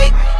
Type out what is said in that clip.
right?